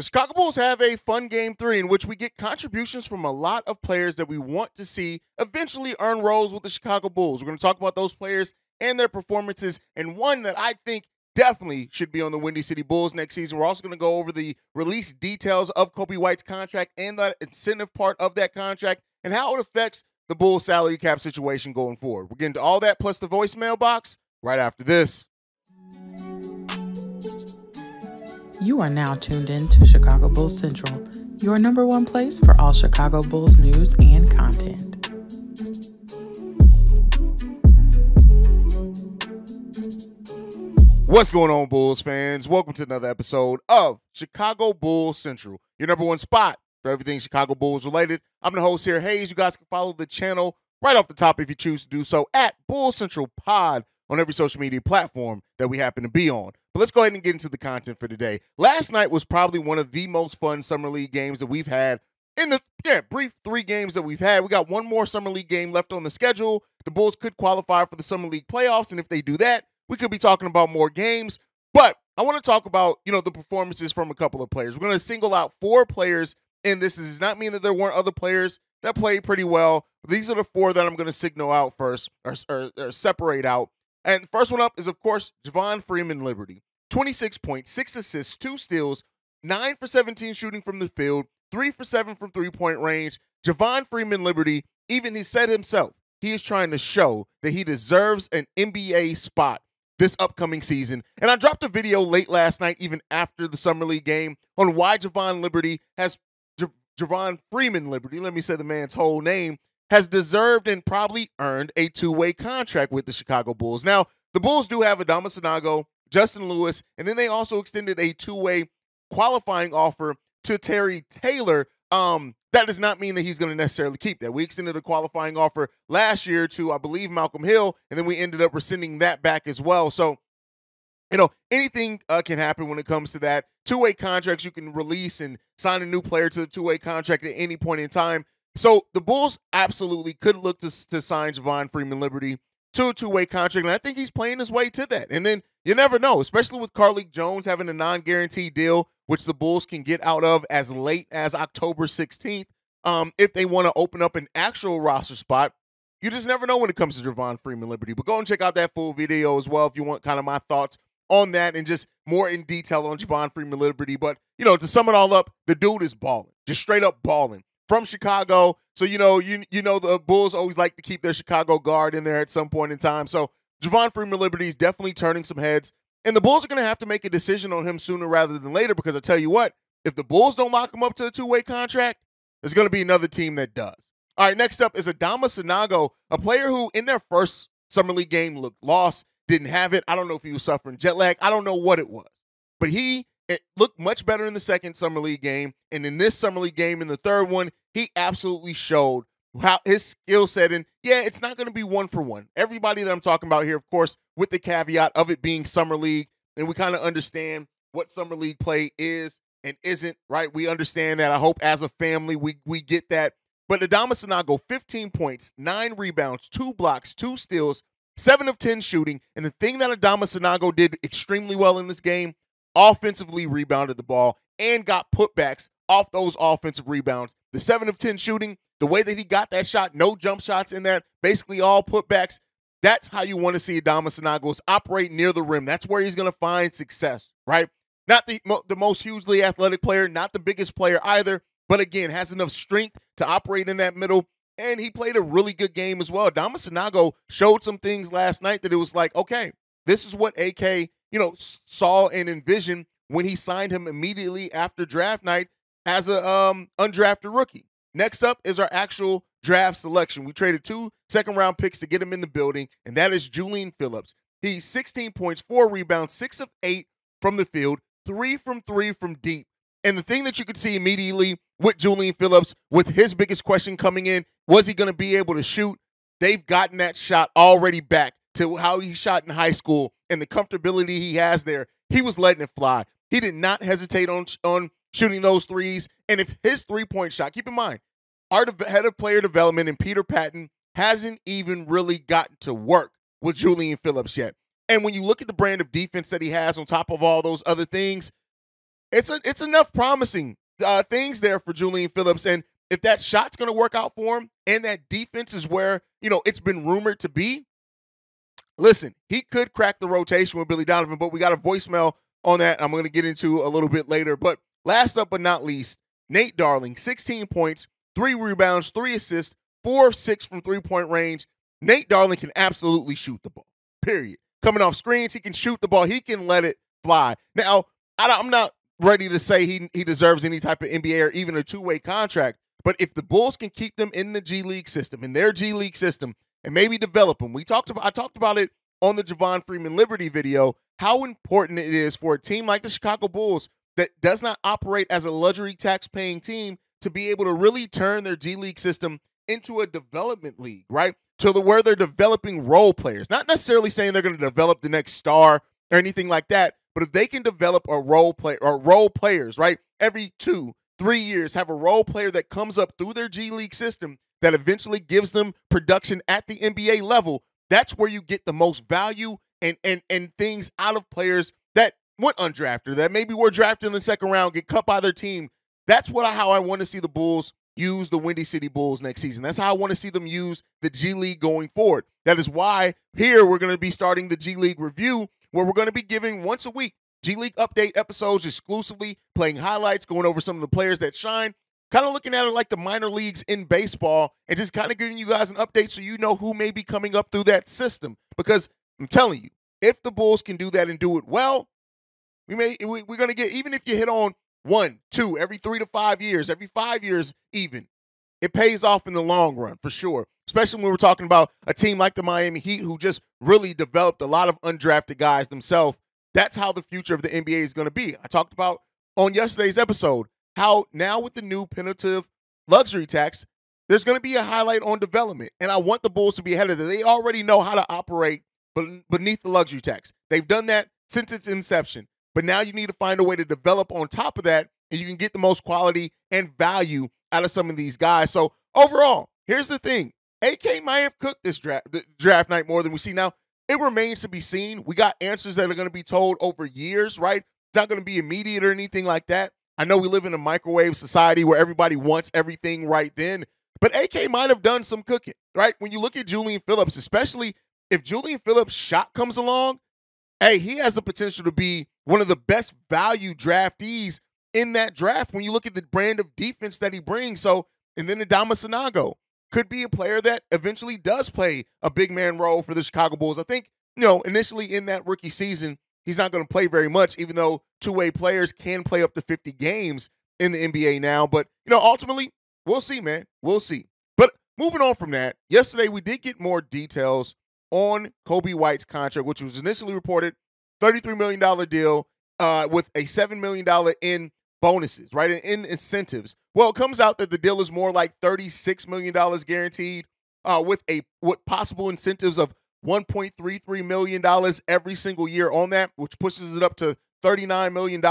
The Chicago Bulls have a fun game three in which we get contributions from a lot of players that we want to see eventually earn roles with the Chicago Bulls. We're going to talk about those players and their performances, and one that I think definitely should be on the Windy City Bulls next season. We're also going to go over the release details of Coby White's contract and the incentive part of that contract and how it affects the Bulls salary cap situation going forward. We're getting to all that plus the voicemail box right after this. You are now tuned in to Chicago Bulls Central, your number one place for all Chicago Bulls news and content. What's going on, Bulls fans? Welcome to another episode of Chicago Bulls Central, your number one spot for everything Chicago Bulls related. I'm the host here, Haize. You guys can follow the channel right off the top if you choose to do so at Bull Central Pod on every social media platform that we happen to be on. But let's go ahead and get into the content for today. Last night was probably one of the most fun summer league games that we've had in the yeah, brief three games that we've had. We got one more summer league game left on the schedule. The Bulls could qualify for the summer league playoffs, and if they do that, we could be talking about more games. But I want to talk about, you know, the performances from a couple of players. We're going to single out four players in this. This does not mean that there weren't other players that played pretty well. These are the four that I'm going to signal out first or, or, or separate out. And first one up is, of course, Javon Freeman Liberty. 26 points, six assists, two steals, nine for 17 shooting from the field, three for seven from three point range. Javon Freeman Liberty, even he said himself, he is trying to show that he deserves an NBA spot this upcoming season. And I dropped a video late last night, even after the Summer League game, on why Javon Liberty has Javon Freeman Liberty, let me say the man's whole name, has deserved and probably earned a two-way contract with the Chicago Bulls. Now, the Bulls do have Adama Sanogo Justin Lewis, and then they also extended a two-way qualifying offer to Terry Taylor. Um, that does not mean that he's going to necessarily keep that. We extended a qualifying offer last year to, I believe, Malcolm Hill, and then we ended up rescinding that back as well. So, you know, anything uh, can happen when it comes to that. Two way contracts, you can release and sign a new player to the two way contract at any point in time. So the Bulls absolutely could look to, to sign Javon Freeman Liberty to a two way contract, and I think he's playing his way to that. And then you never know, especially with Carlik Jones having a non guaranteed deal, which the Bulls can get out of as late as October 16th. Um, if they want to open up an actual roster spot, you just never know when it comes to Javon Freeman Liberty. But go and check out that full video as well if you want kind of my thoughts on that and just more in detail on Javon Freeman Liberty. But, you know, to sum it all up, the dude is balling, just straight up balling from Chicago. So, you know, you you know the Bulls always like to keep their Chicago guard in there at some point in time. So Javon Freeman Liberty is definitely turning some heads. And the Bulls are going to have to make a decision on him sooner rather than later because I tell you what, if the Bulls don't lock him up to a two way contract, there's going to be another team that does. All right, next up is Adama Sanogo, a player who in their first Summer League game looked lost, didn't have it. I don't know if he was suffering jet lag. I don't know what it was. But he it looked much better in the second Summer League game. And in this Summer League game, in the third one, he absolutely showed how his skill set and yeah, it's not going to be one for one. Everybody that I'm talking about here, of course, with the caveat of it being summer league, and we kind of understand what summer league play is and isn't. Right? We understand that. I hope as a family we we get that. But Adama Sanogo, 15 points, nine rebounds, two blocks, two steals, seven of 10 shooting. And the thing that Adama Sanogo did extremely well in this game, offensively rebounded the ball and got putbacks off those offensive rebounds. The seven of 10 shooting, the way that he got that shot, no jump shots in that, basically all putbacks. That's how you want to see Adama Sanogo's operate near the rim. That's where he's going to find success, right? Not the, the most hugely athletic player, not the biggest player either, but again, has enough strength to operate in that middle. And he played a really good game as well. Adama Sanogo showed some things last night that it was like, okay, this is what AK, you know, saw and envisioned when he signed him immediately after draft night as a um, undrafted rookie. Next up is our actual draft selection. We traded two second round picks to get him in the building, and that is Julian Phillips. He's 16 points, four rebounds, six of eight from the field, three from three from deep. And the thing that you could see immediately with Julian Phillips, with his biggest question coming in, was he going to be able to shoot? They've gotten that shot already back to how he shot in high school and the comfortability he has there. He was letting it fly. He did not hesitate on on shooting those threes. And if his three point shot, keep in mind, our head of player development and Peter Patton hasn't even really gotten to work with Julian Phillips yet. And when you look at the brand of defense that he has on top of all those other things, it's a, it's enough promising uh, things there for Julian Phillips. And if that shot's going to work out for him and that defense is where, you know, it's been rumored to be, listen, he could crack the rotation with Billy Donovan, but we got a voicemail on that I'm going to get into a little bit later. But last up but not least, Nate Darling, 16 points, three rebounds, three assists, four of six from three point range. Nate Darling can absolutely shoot the ball, period. Coming off screens, he can shoot the ball, he can let it fly. Now, I'm not ready to say he, he deserves any type of NBA or even a two way contract, but if the Bulls can keep them in the G League system, in their G League system, and maybe develop them, we talked about I talked about it on the Javon Freeman Liberty video, how important it is for a team like the Chicago Bulls that does not operate as a luxury tax paying team to be able to really turn their D League system into a development league, right? To the where they're developing role players. Not necessarily saying they're going to develop the next star or anything like that, but if they can develop a role player or role players, right? Every two, three years, have a role player that comes up through their G League system that eventually gives them production at the NBA level. That's where you get the most value and and and things out of players went undrafted, that maybe were drafted in the second round, get cut by their team. That's what how I want to see the Bulls use the Windy City Bulls next season. That's how I want to see them use the G League going forward. That is why here we're going to be starting the G League review, where we're going to be giving once a week G League update episodes exclusively, playing highlights, going over some of the players that shine, kind of looking at it like the minor leagues in baseball, and just kind of giving you guys an update so you know who may be coming up through that system. Because I'm telling you, if the Bulls can do that and do it well, we may we, we're going to get even if you hit on one, two every three to five years, every five years even, it pays off in the long run for sure. Especially when we're talking about a team like the Miami Heat who just really developed a lot of undrafted guys themselves. That's how the future of the NBA is going to be. I talked about on yesterday's episode how now with the new punitive luxury tax, there's going to be a highlight on development. And I want the Bulls to be ahead of it. They already know how to operate beneath the luxury tax. They've done that since its inception. But now you need to find a way to develop on top of that, and you can get the most quality and value out of some of these guys. So overall, here's the thing: AK might have cooked this draft draft night more than we see now. It remains to be seen. We got answers that are going to be told over years, right? It's not going to be immediate or anything like that. I know we live in a microwave society where everybody wants everything right then, but AK might have done some cooking, right? When you look at Julian Phillips, especially if Julian Phillips' shot comes along, hey, he has the potential to be one of the best value draftees in that draft when you look at the brand of defense that he brings. So, and then Adama Sanogo could be a player that eventually does play a big man role for the Chicago Bulls. I think, you know, initially in that rookie season, he's not going to play very much, even though two way players can play up to 50 games in the NBA now. But, you know, ultimately, we'll see, man. We'll see. But moving on from that, yesterday we did get more details on Coby White's contract, which was initially reported $33 million deal uh, with a $7 million in bonuses, right? In, in incentives. Well, it comes out that the deal is more like $36 million guaranteed uh, with a with possible incentives of $1.33 million every single year on that, which pushes it up to $39 million.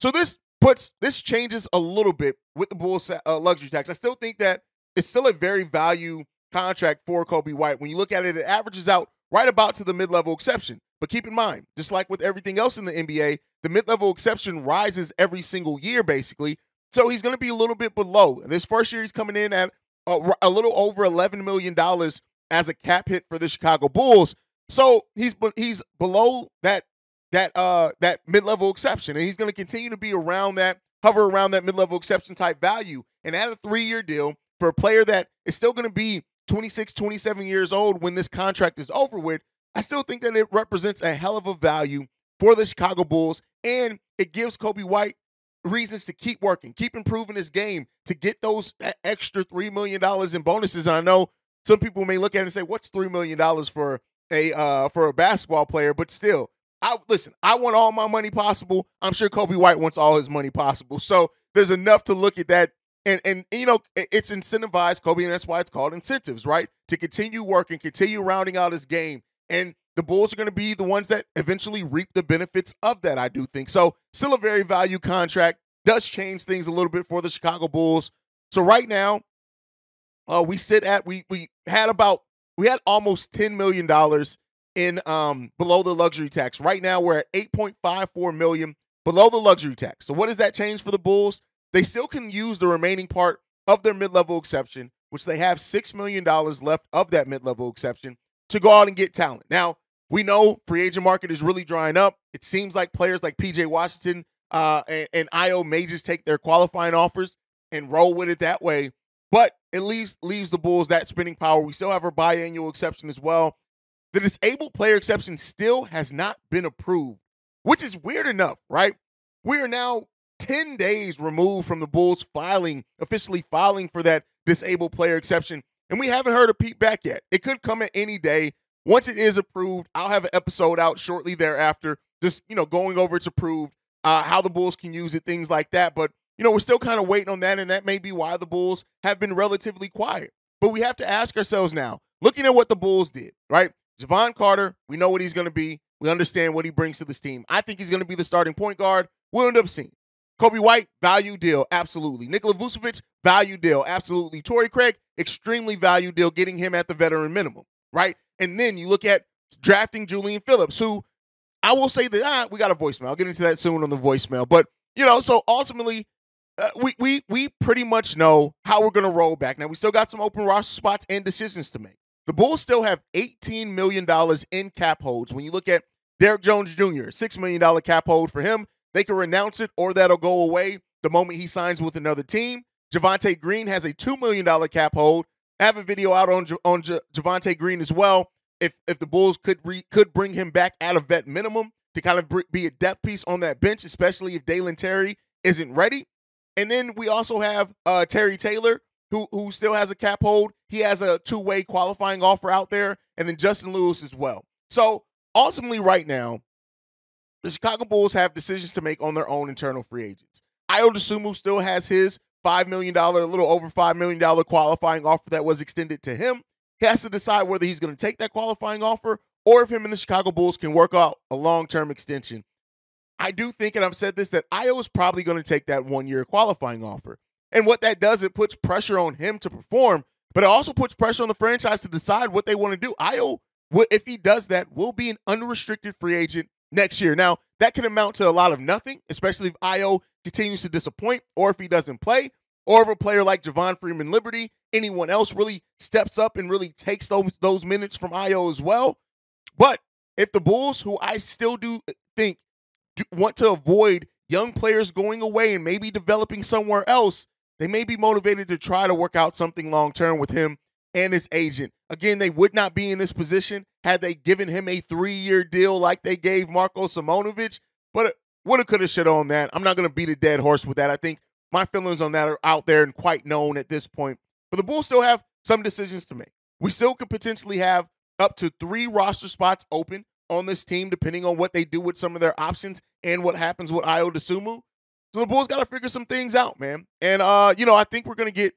So this puts this changes a little bit with the Bulls uh, luxury tax. I still think that it's still a very value contract for Coby White. When you look at it, it averages out right about to the mid level exception. But keep in mind, just like with everything else in the NBA, the mid level exception rises every single year, basically. So he's going to be a little bit below. This first year, he's coming in at a, little over $11 million as a cap hit for the Chicago Bulls. So he's he's below that that uh that mid level exception, and he's going to continue to be around that hover around that mid level exception type value. And at a three year deal for a player that is still going to be 26, 27 years old when this contract is over with, I still think that it represents a hell of a value for the Chicago Bulls. And it gives Coby White reasons to keep working, keep improving his game to get those extra $3 million in bonuses. And I know some people may look at it and say, what's $3 million for a uh, for a basketball player? But still, I listen, I want all my money possible. I'm sure Coby White wants all his money possible. So there's enough to look at that and and you know it's incentivized Coby, and that's why it's called incentives, right? To continue working, continue rounding out his game, and the Bulls are going to be the ones that eventually reap the benefits of that. I do think so. Still a very value contract does change things a little bit for the Chicago Bulls. So right now, uh, we sit at we we had about we had almost ten million dollars in um below the luxury tax. Right now we're at eight point five four million below the luxury tax. So what does that change for the Bulls? They still can use the remaining part of their mid-level exception, which they have $6 million left of that mid-level exception to go out and get talent. Now, we know free agent market is really drying up. It seems like players like PJ Washington uh, and, and Ayo may just take their qualifying offers and roll with it that way. But at least leaves the Bulls that spending power. We still have our biannual exception as well. The disabled player exception still has not been approved, which is weird enough, right? We are now 10 days removed from the Bulls filing, officially filing for that disabled player exception, and we haven't heard a peep back yet. It could come at any day. Once it is approved, I'll have an episode out shortly thereafter, just, you know, going over it's approved, uh, how the Bulls can use it, things like that. But you know, we're still kind of waiting on that, and that may be why the Bulls have been relatively quiet. But we have to ask ourselves now, looking at what the Bulls did, right? Jevon Carter, we know what he's going to be. We understand what he brings to this team. I think he's going to be the starting point guard. We'll end up seeing. Coby White, value deal, absolutely. Nikola Vucevic, value deal, absolutely. Torrey Craig, extremely value deal, getting him at the veteran minimum, right? And then you look at drafting Julian Phillips, who I will say that ah, we got a voicemail. I'll get into that soon on the voicemail. But, you know, so ultimately, uh, we we we pretty much know how we're going to roll back. Now we still got some open roster spots and decisions to make. The Bulls still have $18 million in cap holds. When you look at Derrick Jones Jr., $6 million cap hold for him, they can renounce it or that'll go away the moment he signs with another team. Javonte Green has a $2 million cap hold. I have a video out on, on J- Javonte Green as well. If if the Bulls could re, could bring him back at a vet minimum to kind of be a depth piece on that bench, especially if Dalen Terry isn't ready. And then we also have uh, Terry Taylor, who who still has a cap hold. He has a two way qualifying offer out there, and then Justin Lewis as well. So ultimately, right now, the Chicago Bulls have decisions to make on their own internal free agents. Ayo Dosunmu still has his $5 million, a little over $5 million qualifying offer that was extended to him. He has to decide whether he's going to take that qualifying offer or if him and the Chicago Bulls can work out a long term extension I do think, and I've said this, that Ayo is probably going to take that one year qualifying offer. And what that does, it puts pressure on him to perform, but it also puts pressure on the franchise to decide what they want to do. Ayo, if he does that, will be an unrestricted free agent next year. Now, that can amount to a lot of nothing, especially if Ayo continues to disappoint or if he doesn't play, or if a player like Javon Freeman Liberty, anyone else really steps up and really takes those, those minutes from Ayo as well. But if the Bulls, who I still do think want to avoid young players going away and maybe developing somewhere else, they may be motivated to try to work out something long term with him and his agent. Again, they would not be in this position had they given him a three year deal like they gave Marko Simonovic. But woulda, coulda, shoulda on that. I'm not going to beat a dead horse with that. I think my feelings on that are out there and quite known at this point. But the Bulls still have some decisions to make. We still could potentially have up to three roster spots open on this team, depending on what they do with some of their options and what happens with Ayo Dosunmu. So the Bulls got to figure some things out, man. And uh, you know, I think we're gonna get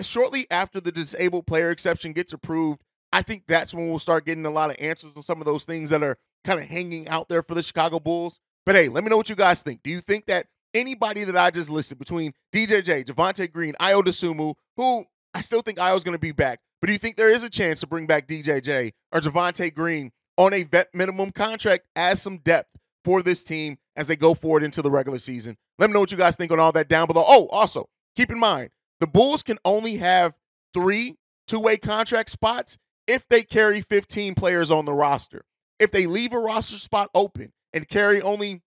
shortly after the disabled player exception gets approved. I think that's when we'll start getting a lot of answers on some of those things that are kind of hanging out there for the Chicago Bulls. But hey, let me know what you guys think. Do you think that anybody that I just listed between DJJ, Javonte Green, Ayo Dosunmu, who I still think Ayo's going to be back, but do you think there is a chance to bring back DJJ or Javonte Green on a vet minimum contract as some depth for this team as they go forward into the regular season. Let me know what you guys think on all that down below. Oh, also, keep in mind, the Bulls can only have three two way contract spots if they carry 15 players on the roster. If they leave a roster spot open and carry only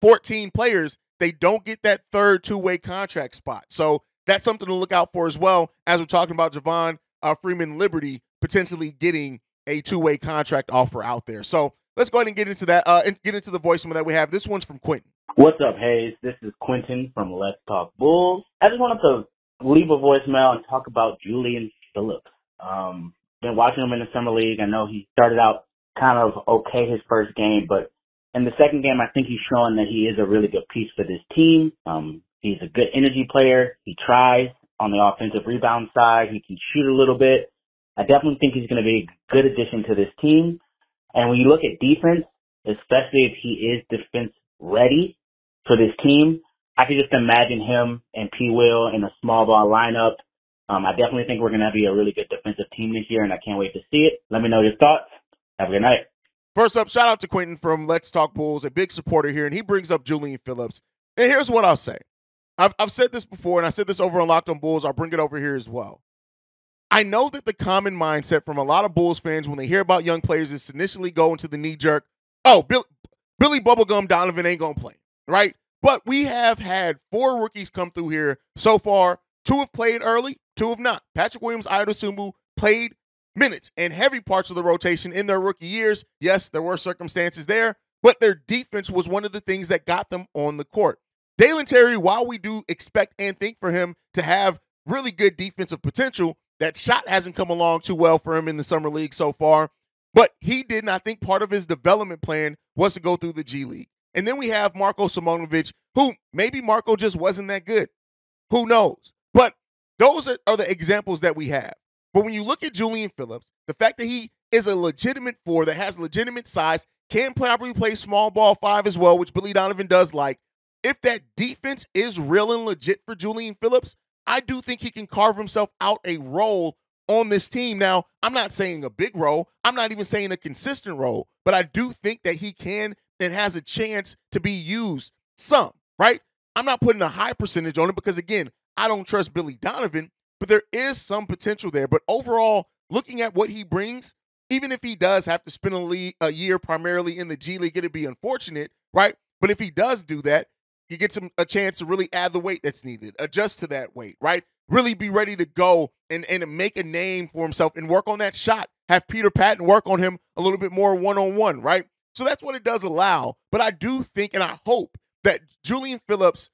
14 players, they don't get that third two way contract spot. So that's something to look out for as well as we're talking about Javon uh, Freeman Liberty potentially getting a two way contract offer out there. So let's go ahead and get into that. Uh, and get into the voicemail that we have. This one's from Quentin. What's up, Haize? This is Quentin from Let's Talk Bulls. I just wanted to leave a voicemail and talk about Julian Phillips. Um, been watching him in the summer league. I know he started out kind of okay his first game, but in the second game, I think he's showing that he is a really good piece for this team. Um, he's a good energy player. He tries on the offensive rebound side. He can shoot a little bit. I definitely think he's going to be a good addition to this team. And when you look at defense, especially if he is defense ready for this team, I can just imagine him and P. Will in a small ball lineup. Um, I definitely think we're going to be a really good defensive team this year, and I can't wait to see it. Let me know your thoughts. Have a good night. First up, shout out to Quentin from Let's Talk Bulls, a big supporter here, and he brings up Julian Phillips. And here's what I'll say. I've, I've said this before, and I said this over on Locked on Bulls. I'll bring it over here as well. I know that the common mindset from a lot of Bulls fans when they hear about young players is initially go into the knee jerk, oh, Bill, Billy Bubblegum Donovan ain't going to play, right? But we have had four rookies come through here so far. Two have played early, two have not. Patrick Williams, Ayo Dosunmu played minutes and heavy parts of the rotation in their rookie years. Yes, there were circumstances there, but their defense was one of the things that got them on the court. Dalen Terry, while we do expect and think for him to have really good defensive potential, that shot hasn't come along too well for him in the summer league so far. But he did, not I think part of his development plan was to go through the G League. And then we have Marko Simonovic, who maybe Marko just wasn't that good. Who knows? But those are, are the examples that we have. But when you look at Julian Phillips, the fact that he is a legitimate four that has legitimate size, can probably play small ball five as well, which Billy Donovan does like. If that defense is real and legit for Julian Phillips, I do think he can carve himself out a role on this team. Now, I'm not saying a big role, I'm not even saying a consistent role, but I do think that he can and has a chance to be used some, right? I'm not putting a high percentage on it because, again, I don't trust Billy Donovan, but there is some potential there. But overall, looking at what he brings, even if he does have to spend a, league, a year primarily in the G League, it'd be unfortunate, right? But if he does do that, he gets him a chance to really add the weight that's needed, adjust to that weight, right? Really be ready to go and, and make a name for himself and work on that shot. Have Peter Patton work on him a little bit more one on one, right? So that's what it does allow. But I do think and I hope that Julian Phillips'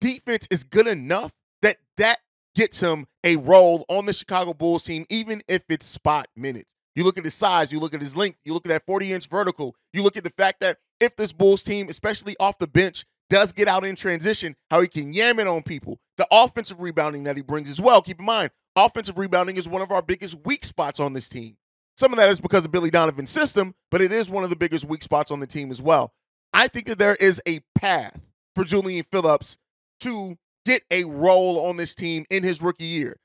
defense is good enough that that gets him a role on the Chicago Bulls team, even if it's spot minutes. You look at his size, you look at his length, you look at that 40 inch vertical, you look at the fact that if this Bulls team, especially off the bench, does get out in transition, how he can yam it on people, the offensive rebounding that he brings as well. Keep in mind, offensive rebounding is one of our biggest weak spots on this team. Some of that is because of Billy Donovan's system, but it is one of the biggest weak spots on the team as well. I think that there is a path for Julian Phillips to get a role on this team in his rookie year.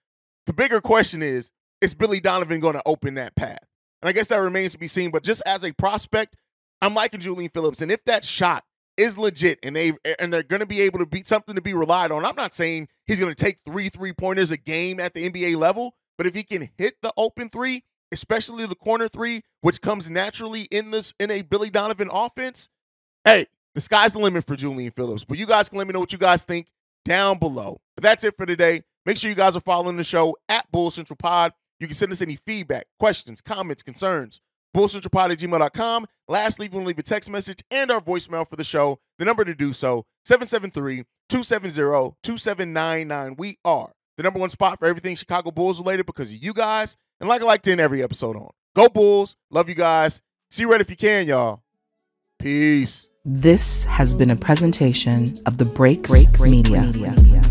The bigger question is, is Billy Donovan going to open that path? And I guess that remains to be seen. But just as a prospect, I'm liking Julian Phillips. And if that shot is legit and they and they're going to be able to beat something to be relied on, I'm not saying he's going to take three three pointers a game at the NBA level, but if he can hit the open three, especially the corner three, which comes naturally in this in a Billy Donovan offense, hey, the sky's the limit for Julian Phillips. But you guys can let me know what you guys think down below. But that's it for today. Make sure you guys are following the show at Bull Central Pod. You can send us any feedback, questions, comments, concerns. BullCentralPod at gmail.com. Lastly, you can leave a text message and our voicemail for the show. The number to do so, 773-270-2799. We are the number one spot for everything Chicago Bulls related because of you guys. And like I like to end every episode on. Go Bulls. Love you guys. See you right if you can, y'all. Peace. This has been a presentation of the Break Break Media. Media.